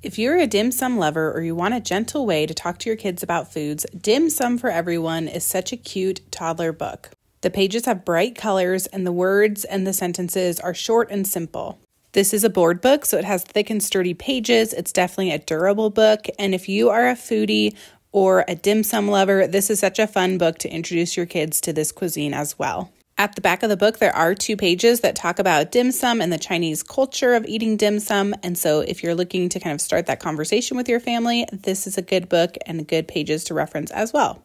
If you're a dim sum lover or you want a gentle way to talk to your kids about foods, Dim Sum for Everyone is such a cute toddler book. The pages have bright colors and the words and the sentences are short and simple. This is a board book, so it has thick and sturdy pages. It's definitely a durable book. And if you are a foodie or a dim sum lover, this is such a fun book to introduce your kids to this cuisine as well. At the back of the book, there are two pages that talk about dim sum and the Chinese culture of eating dim sum. And so, if you're looking to kind of start that conversation with your family, this is a good book and good pages to reference as well.